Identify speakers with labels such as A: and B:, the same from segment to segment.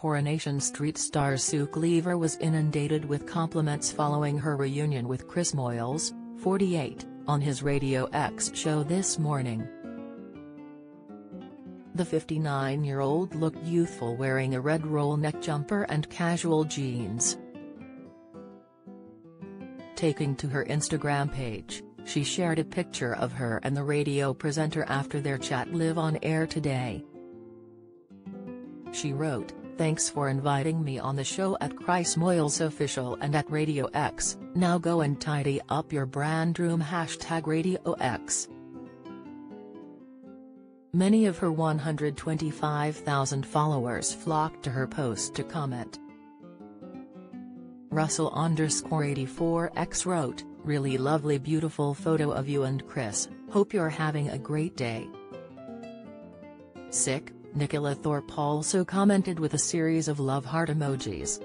A: Coronation Street star Sue Cleaver was inundated with compliments following her reunion with Chris Moyles, 48, on his Radio X show this morning. The 59-year-old looked youthful wearing a red roll neck jumper and casual jeans. Taking to her Instagram page, she shared a picture of her and the radio presenter after their chat live on air today. She wrote, Thanks for inviting me on the show at Chris Moyles Official and at Radio X, now go and tidy up your brand room hashtag Radio X. Many of her 125,000 followers flocked to her post to comment. Russell underscore 84x wrote, Really lovely beautiful photo of you and Chris, hope you're having a great day. Sick, Nicola Thorpe also commented with a series of love heart emojis.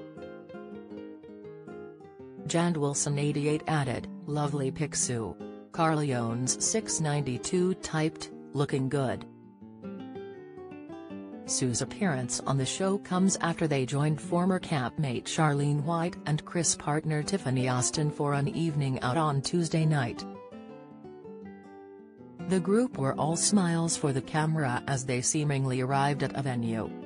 A: Jand Wilson 88 added, lovely Pixu. Carleones 692 typed, looking good. Sue's appearance on the show comes after they joined former campmate Charlene White and Chris partner Tiffany Austin for an evening out on Tuesday night. The group were all smiles for the camera as they seemingly arrived at a venue.